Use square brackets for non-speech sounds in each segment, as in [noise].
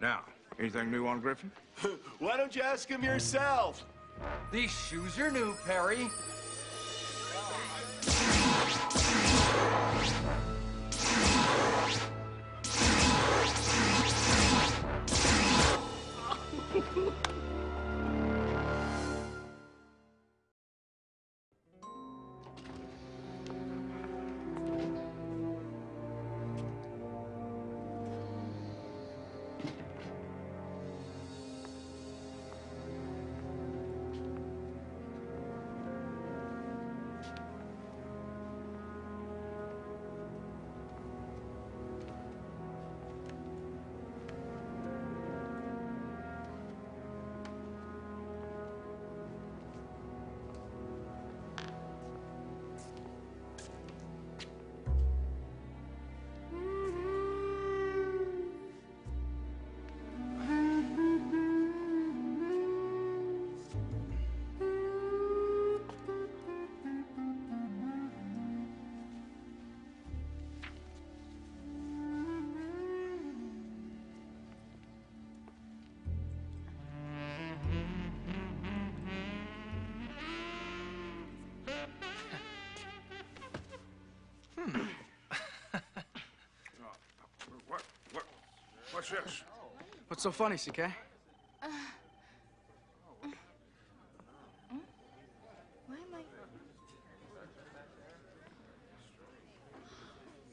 Now, anything new on Griffin? [laughs] Why don't you ask him yourself? These shoes are new, Perry. What? What? What's this? What's so funny, CK? Why am I?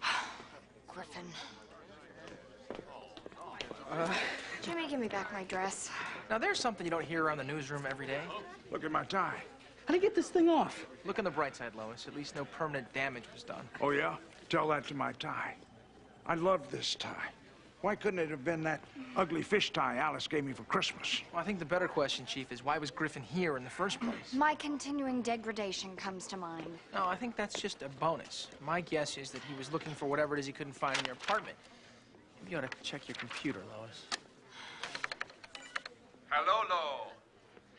[sighs] Griffin. Jimmy, give me back my dress. Now, there's something you don't hear around the newsroom every day. Look at my tie. How'd he get this thing off? Look on the bright side, Lois. At least no permanent damage was done. Oh, yeah? Tell that to my tie. I love this tie. Why couldn't it have been that ugly fish tie Alice gave me for Christmas? Well, I think the better question, Chief, is why was Griffin here in the first place? My continuing degradation comes to mind. No, I think that's just a bonus. My guess is that he was looking for whatever it is he couldn't find in your apartment. Maybe you ought to check your computer, Lois. Hello, Lo.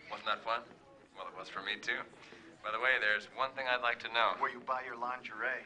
Wasn't that fun? Well, for me, too. By the way, there's one thing I'd like to know. Where you buy your lingerie.